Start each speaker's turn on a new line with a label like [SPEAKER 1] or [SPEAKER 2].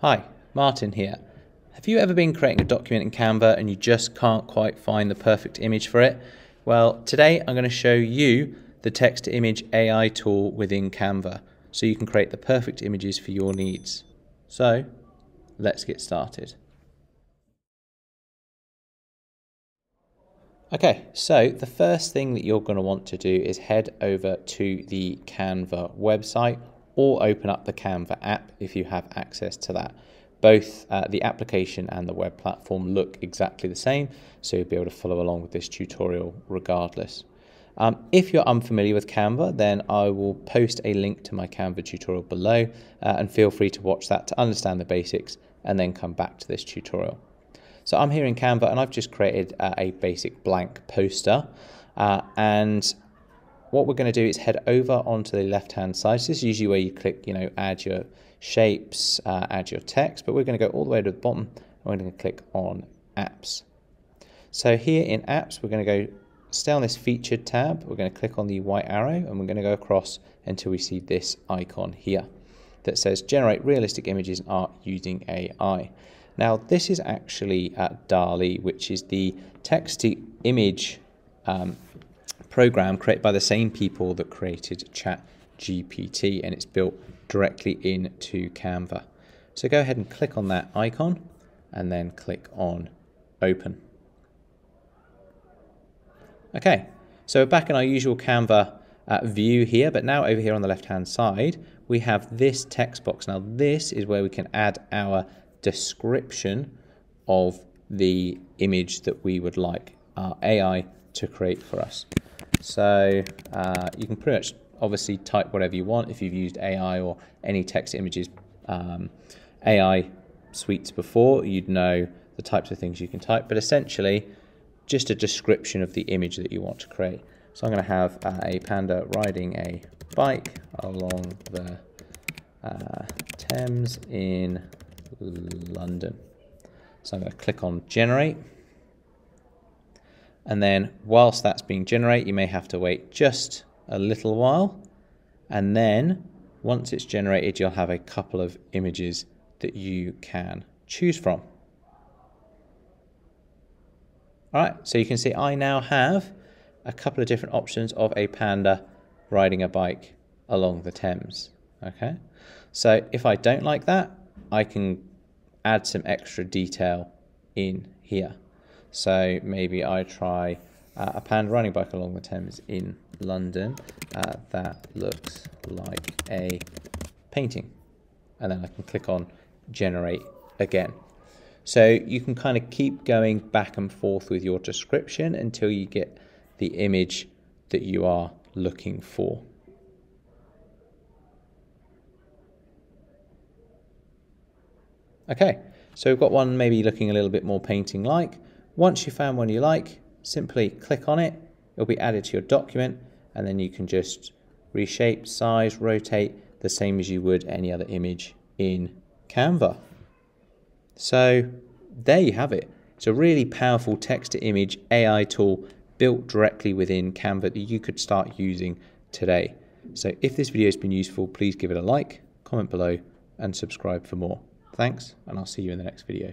[SPEAKER 1] Hi, Martin here. Have you ever been creating a document in Canva and you just can't quite find the perfect image for it? Well, today I'm going to show you the text to image AI tool within Canva so you can create the perfect images for your needs. So, let's get started. Okay, so the first thing that you're going to want to do is head over to the Canva website or open up the Canva app if you have access to that. Both uh, the application and the web platform look exactly the same, so you'll be able to follow along with this tutorial regardless. Um, if you're unfamiliar with Canva, then I will post a link to my Canva tutorial below uh, and feel free to watch that to understand the basics and then come back to this tutorial. So I'm here in Canva and I've just created uh, a basic blank poster. Uh, and what we're going to do is head over onto the left hand side. So this is usually where you click, you know, add your shapes, uh, add your text, but we're going to go all the way to the bottom and we're going to click on apps. So here in apps, we're going to go stay on this featured tab. We're going to click on the white arrow and we're going to go across until we see this icon here that says generate realistic images and art using AI. Now, this is actually at DALL-E, which is the text to image um, program created by the same people that created ChatGPT, and it's built directly into Canva. So go ahead and click on that icon and then click on open. Okay, so we're back in our usual Canva uh, view here, but now over here on the left hand side, we have this text box. Now this is where we can add our description of the image that we would like our AI to create for us. So uh, you can pretty much obviously type whatever you want if you've used AI or any text images um, AI suites before, you'd know the types of things you can type, but essentially just a description of the image that you want to create. So I'm going to have uh, a panda riding a bike along the uh, Thames in London. So I'm going to click on generate. And then whilst that's being generated, you may have to wait just a little while. And then once it's generated, you'll have a couple of images that you can choose from. All right, so you can see I now have a couple of different options of a panda riding a bike along the Thames. Okay, so if I don't like that, I can add some extra detail in here. So maybe I try uh, a panda running bike along the Thames in London. Uh, that looks like a painting. And then I can click on generate again. So you can kind of keep going back and forth with your description until you get the image that you are looking for. Okay, so we've got one maybe looking a little bit more painting like. Once you found one you like, simply click on it, it'll be added to your document, and then you can just reshape, size, rotate, the same as you would any other image in Canva. So there you have it. It's a really powerful text to image AI tool built directly within Canva that you could start using today. So if this video has been useful, please give it a like, comment below, and subscribe for more. Thanks, and I'll see you in the next video.